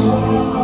Oh.